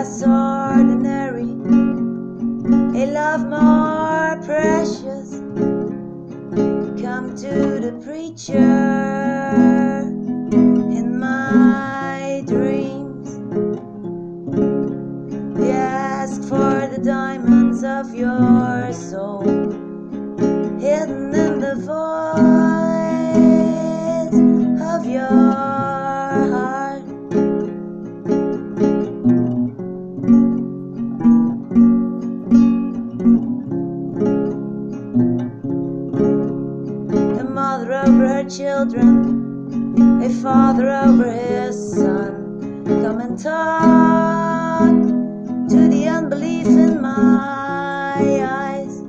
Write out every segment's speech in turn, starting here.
less ordinary, a love more precious. Come to the preacher in my dreams. We ask for the diamonds of your soul hidden in the voice of your heart. Children, a father over his son. Come and talk to the unbelief in my eyes.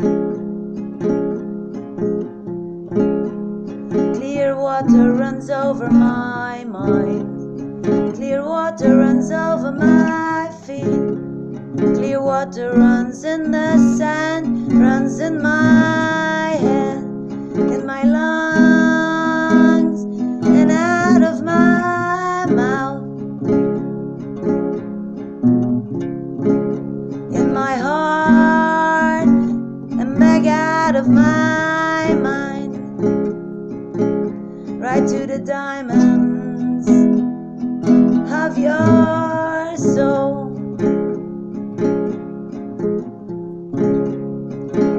Clear water runs over my mind. Clear water runs over my feet. Clear water runs in the sand, my mind, right to the diamonds of your soul.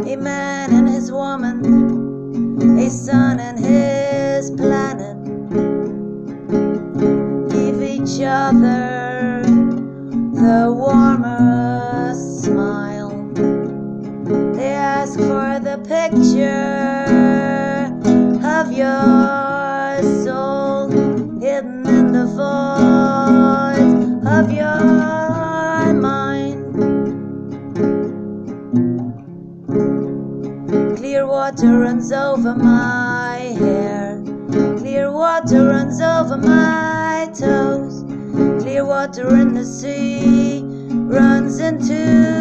A man and his woman, a sun and his planet give each other the warmest picture of your soul hidden in the voids of your mind. Clear water runs over my hair. Clear water runs over my toes. Clear water in the sea runs into.